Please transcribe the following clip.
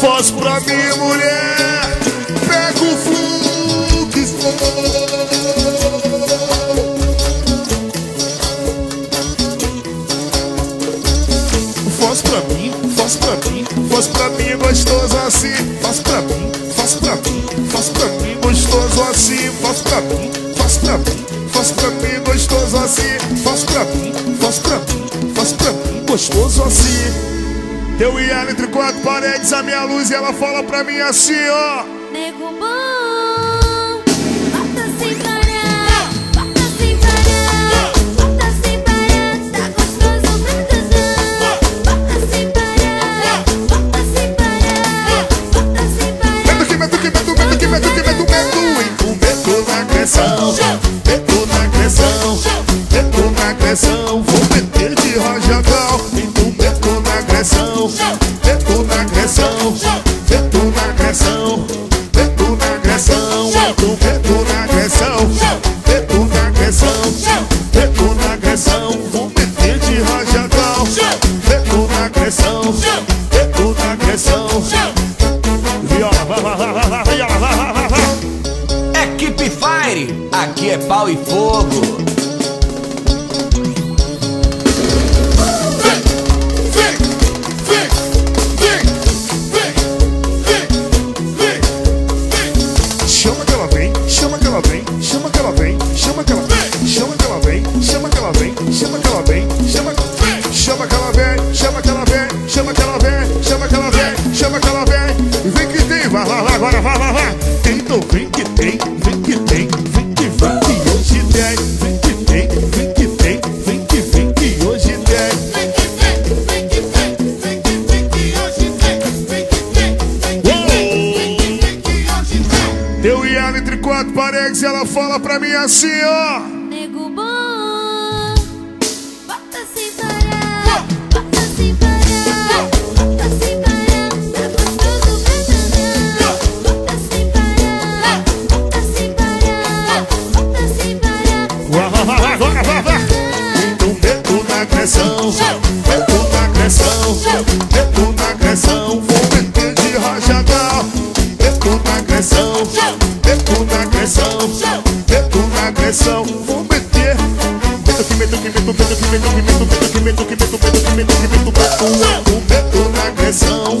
Foz pra mim, mulher. Pega o fluxo. Faz pra mim, faz pra mim, faz pra mim gostoso assim. Faz pra mim, faz pra mim, faz pra mim gostoso assim. Faz pra mim, faz pra mim, faz pra mim gostoso assim. Faz faz pra mim, faz pra mim gostoso assim. Teu Ian entre quatro paredes, a minha luz e ela fala pra mim assim, ó. Nego bom, bota sem parar, bota sem parar, bota sem parar, tá gostoso pra casar. Bota sem parar, bota sem parar, bota sem parar. Medo que medo que medo, medo que medo que medo, medo. E o medo na agressão, medo na agressão, medo na agressão. Vou meter de rajadão. E o medo na agressão, medo na agressão, medo na agressão, medo na agressão. E medo na agressão, medo na agressão, medo na agressão. Vou meter de rajadão. Medo na agressão, medo na agressão. Viola, vai, vai, vai, vai, vai, vai, vai, vai. Equipe Fire, aqui é pau e fogo. Tem, vai, vai, vai, agora vai, vai, vai. Então vem que tem, vem que tem, vem que vem que hoje tem, vem que tem, vem que tem, vem que vem que hoje tem. Teu Ian entre quatro paredes e ela fala pra mim assim, ó. Agressão, medo na agressão, medo na agressão. Vou meter de rajadão. Medo na agressão, medo na agressão, medo na agressão. Vou meter. Medo que medo que medo, medo que medo que medo, medo que medo que medo, medo que medo que medo, medo. O medo na agressão,